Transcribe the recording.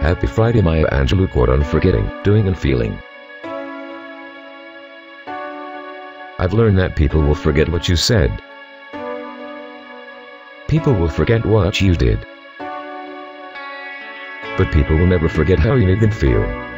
Happy Friday Maya Angelou quote on forgetting, doing and feeling. I've learned that people will forget what you said. People will forget what you did. But people will never forget how you made them feel.